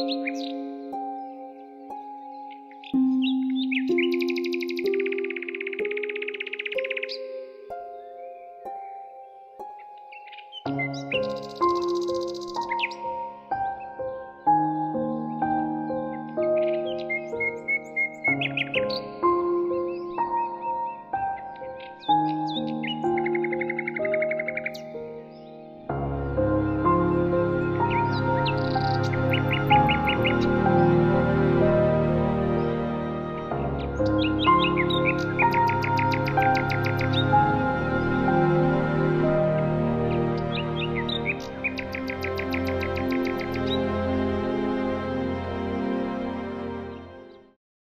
Música Música